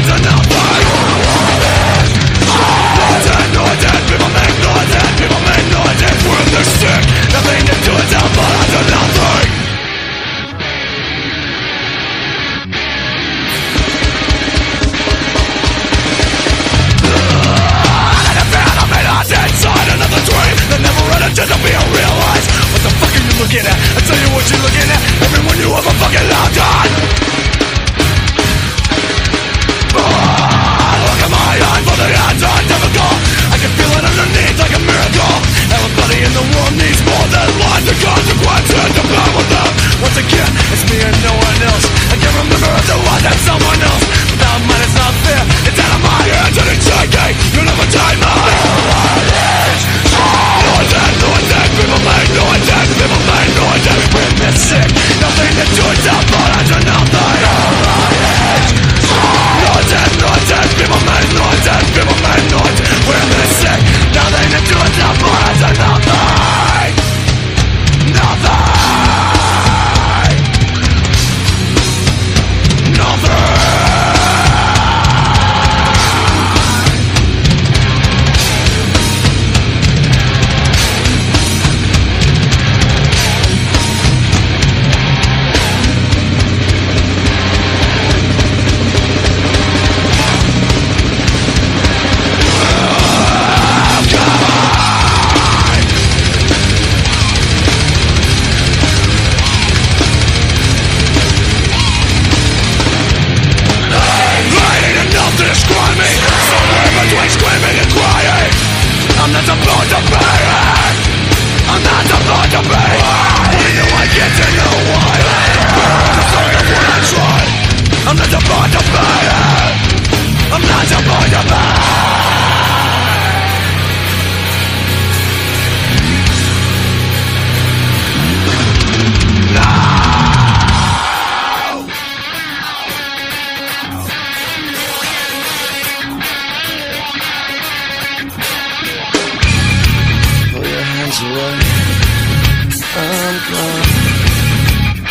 I don't know. that's a blood.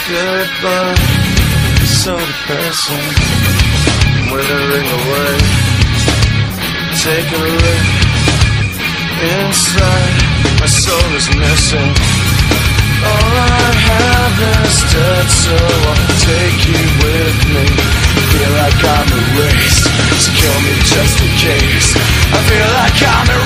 But so depressing. Withering away, take a look inside. My soul is missing. All I have is dead, so I'll take you with me. Feel like I'm erased, so kill me just in case. I feel like I'm erased.